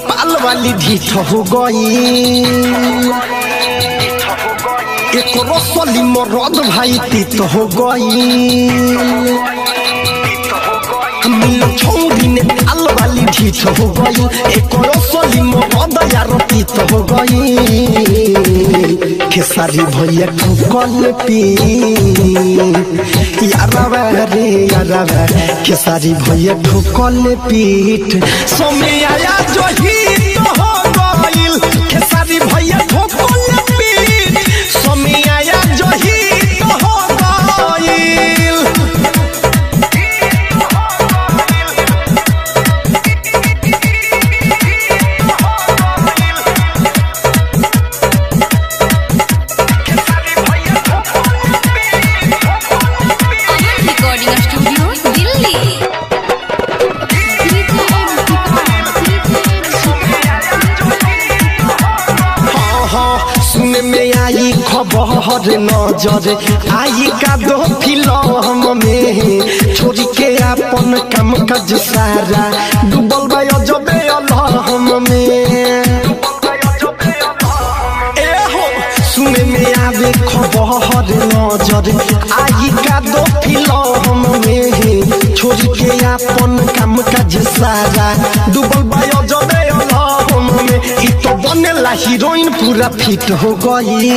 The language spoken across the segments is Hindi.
वाली ढीठ हो गई। एक रसली मरद भाई तीत हो गई। मिलो छौरी ने वाली ढीठ हो गई। एक रसली मरद यार तीत हो गई। खेसारी भैया तू कौन पी यारवा रे यारवा खेसारी भैया तू कौन पीठ सोमिया आया जो ही खबर नज़र आई का दो फ़िल्म में। छोड़ी के अपन काम काज सारा। डूबल बा जबे अलहम में। सुन में आवे खबर नज़र। आई का दो फ़िल्म में। छोड़ के अपन काम काज सारा। डूबल बा जबे हीरोइन पूरा फिट हो गई।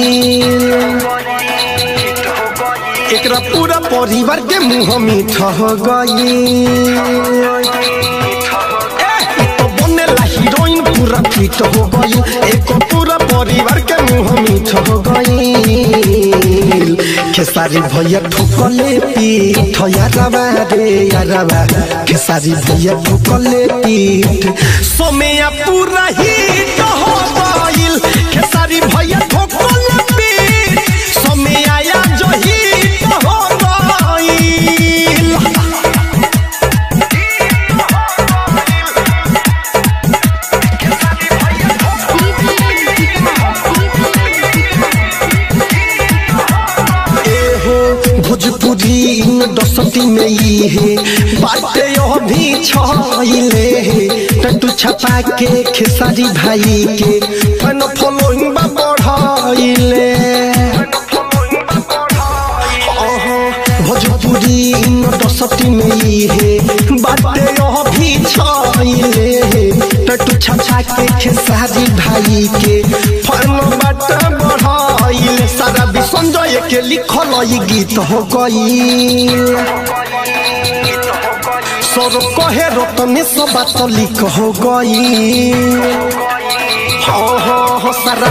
एकरा पूरा परिवार के मुँह मीठ हो गई। तो हीरोइन पूरा फिट हो गई। एक पूरा परिवार के मुँह मीठ हो गई। खेसारी भैया ठोकले पीठ रे यारवा खेसारी भैया सोमैया पूरा हो भोजपुरी दसती में ई है। बाटे यह भी छाइले टटू छपा के खेसारी भाई के। फन फॉलोइंग बा बढ़ाइले भोजपुरी दसती में ई है। बाटे यह भी छाइले टटू छपा के खेसारी भाई के। के लिखल गीत हो गई सर कहे रतने सब बात लिख हो गई हाँ हाँ हाँ सारा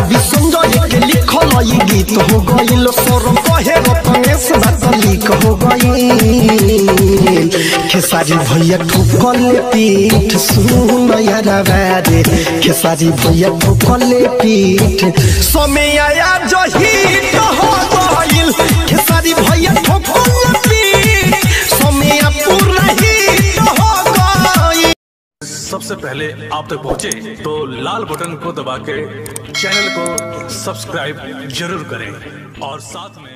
लिखल गीत हो गई सर कहे रतने बात लिख हो गई खेसारी भैया ठोकल पीठ सुन खेसारी भैया ठोकल पीठ, समय आया जो सबसे पहले आप तक पहुँचे तो लाल बटन को दबा के चैनल को सब्सक्राइब ज़रूर करें और साथ में